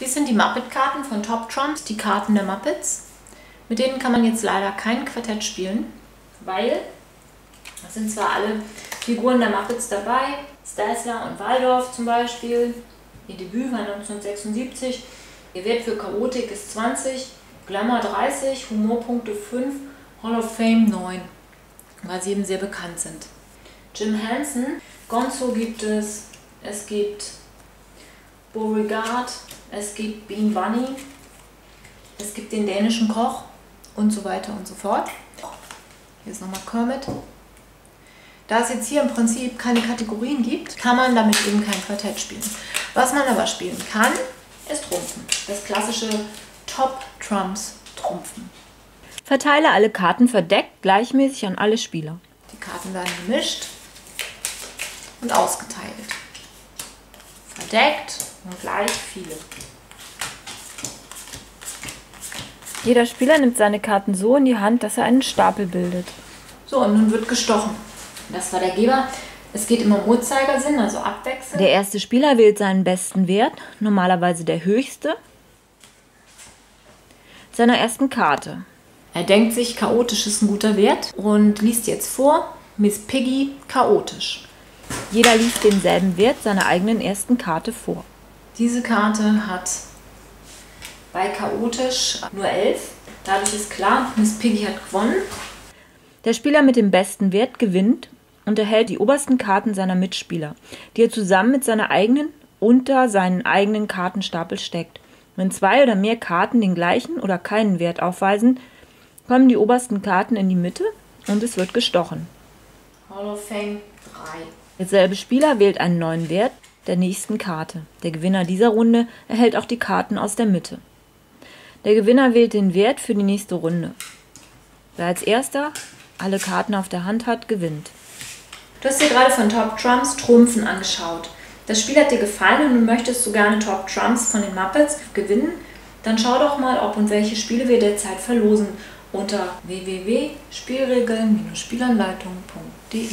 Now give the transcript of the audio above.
Dies sind die Muppet-Karten von Top Trumps, die Karten der Muppets. Mit denen kann man jetzt leider kein Quartett spielen, weil es sind zwar alle Figuren der Muppets dabei, Stassler und Waldorf zum Beispiel. Ihr Debüt war 1976. Ihr Wert für Chaotik ist 20, Glamour 30, Humorpunkte 5, Hall of Fame 9, weil sie eben sehr bekannt sind. Jim Henson, Gonzo gibt es, es gibt Beauregard, es gibt Bean Bunny, es gibt den dänischen Koch und so weiter und so fort. Hier ist nochmal Kermit. Da es jetzt hier im Prinzip keine Kategorien gibt, kann man damit eben kein Quartett spielen. Was man aber spielen kann, ist Trumpfen. Das klassische Top Trumps Trumpfen. Verteile alle Karten verdeckt gleichmäßig an alle Spieler. Die Karten werden gemischt und ausgeteilt. Verdeckt und gleich viele. Jeder Spieler nimmt seine Karten so in die Hand, dass er einen Stapel bildet. So, und nun wird gestochen. Das war der Geber. Es geht immer im Uhrzeigersinn, also abwechselnd. Der erste Spieler wählt seinen besten Wert, normalerweise der höchste, seiner ersten Karte. Er denkt sich, chaotisch ist ein guter Wert und liest jetzt vor, Miss Piggy, chaotisch. Jeder liest denselben Wert seiner eigenen ersten Karte vor. Diese Karte hat bei chaotisch nur 11. Dadurch ist klar, Miss Piggy hat gewonnen. Der Spieler mit dem besten Wert gewinnt und erhält die obersten Karten seiner Mitspieler, die er zusammen mit seiner eigenen unter seinen eigenen Kartenstapel steckt. Wenn zwei oder mehr Karten den gleichen oder keinen Wert aufweisen, kommen die obersten Karten in die Mitte und es wird gestochen. Hall of Fame 3. Derselbe Spieler wählt einen neuen Wert der nächsten Karte. Der Gewinner dieser Runde erhält auch die Karten aus der Mitte. Der Gewinner wählt den Wert für die nächste Runde. Wer als erster alle Karten auf der Hand hat, gewinnt. Du hast dir gerade von Top Trumps Trumpfen angeschaut. Das Spiel hat dir gefallen und du möchtest so gerne Top Trumps von den Muppets gewinnen? Dann schau doch mal, ob und welche Spiele wir derzeit verlosen unter www.spielregeln-spielanleitung.de.